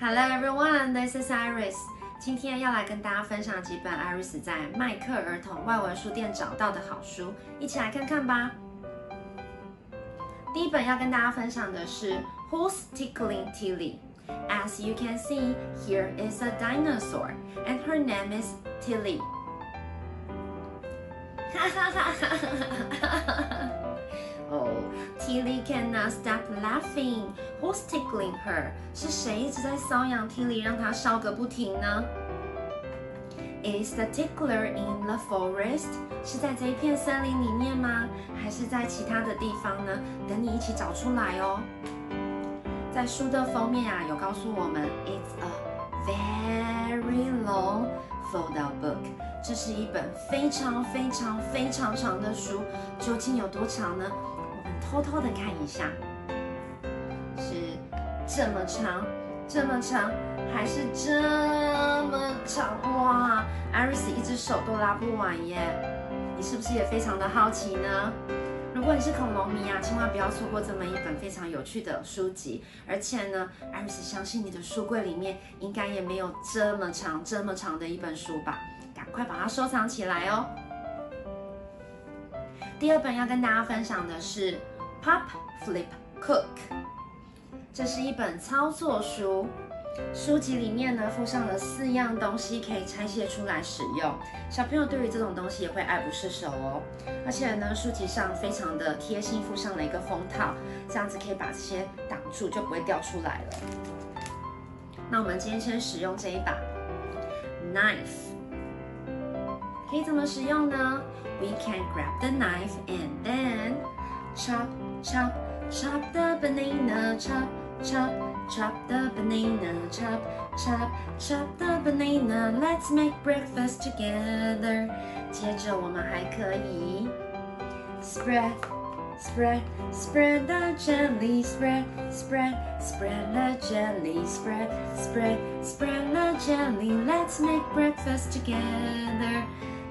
Hello everyone, this is Iris。今天要来跟大家分享几本 Iris 在麦克儿童外文书店找到的好书，一起来看看吧。第一本要跟大家分享的是 Who's Tickling Tilly? As you can see, here is a dinosaur, and her name is Tilly. 哈哈哈哈哈哈！Oh, Tilly cannot stop laughing. Who's tickling her? 是谁一直在搔痒 Tilly，让她笑个不停呢？Is the tickler in the forest? 是在这一片森林里面吗？还是在其他的地方呢？等你一起找出来哦。在书的封面啊，有告诉我们，It's a very long fold-out book。这是一本非常非常非常长的书，究竟有多长呢？我们偷偷的看一下，这么长，这么长，还是这么长？哇，艾瑞斯一只手都拉不完耶！你是不是也非常的好奇呢？如果你是恐龙迷啊，千万不要错过这么一本非常有趣的书籍。而且呢，艾瑞斯相信你的书柜里面应该也没有这么长、这么长的一本书吧？赶快把它收藏起来哦。第二本要跟大家分享的是《Pop Flip Cook》，这是一本操作书。书籍里面呢附上了四样东西，可以拆卸出来使用。小朋友对于这种东西也会爱不释手哦。而且呢，书籍上非常的贴心，附上了一个封套，这样子可以把这些挡住，就不会掉出来了。那我们今天先使用这一把 knife，可以怎么使用呢？We can grab the knife and then chop, chop, chop the banana, chop, chop, chop the banana, chop, chop, chop the banana. Let's make breakfast together. 接着我们还可以 spread, spread, spread the jelly, spread, spread, spread the jelly, spread, spread, spread the jelly. Let's make breakfast together.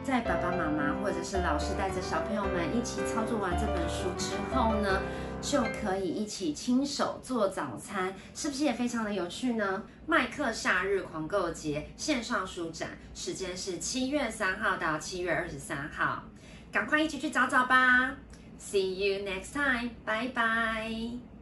在爸爸妈妈或者是老师带着小朋友们一起操作完这本书之后呢，就可以一起亲手做早餐，是不是也非常的有趣呢？麦克夏日狂购节线上书展，时间是七月三号到七月二十三号，赶快一起去找找吧！See you next time，拜拜。